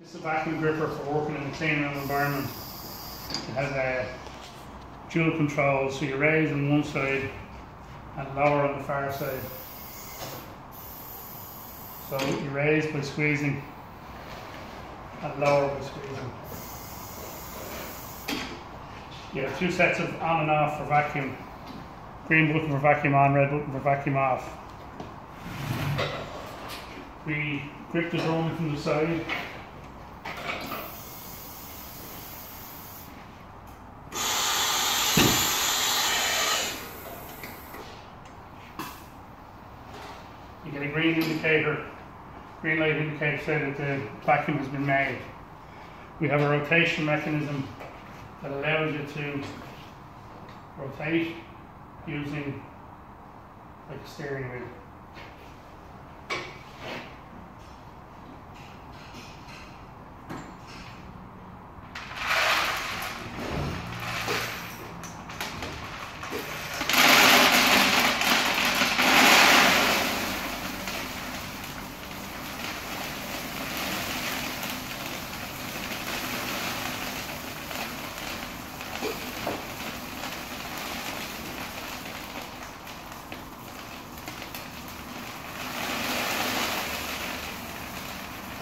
This is a vacuum gripper for working in a clean environment. It has a dual control, so you raise on one side and lower on the far side. So you raise by squeezing and lower by squeezing. You have two sets of on and off for vacuum. Green button for vacuum on, red button for vacuum off. We grip the drum from the side You get a green indicator, green light indicator saying that the vacuum has been made. We have a rotation mechanism that allows you to rotate using like a steering wheel.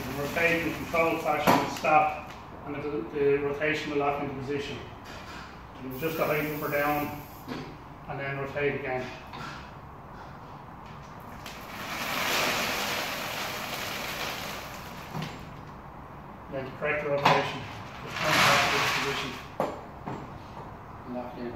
Can rotate in a controlled fashion will stop and the, the rotation will lock into position. Can adjust the height up or down and then rotate again. Then correct the rotation, just turn back to this position and lock in.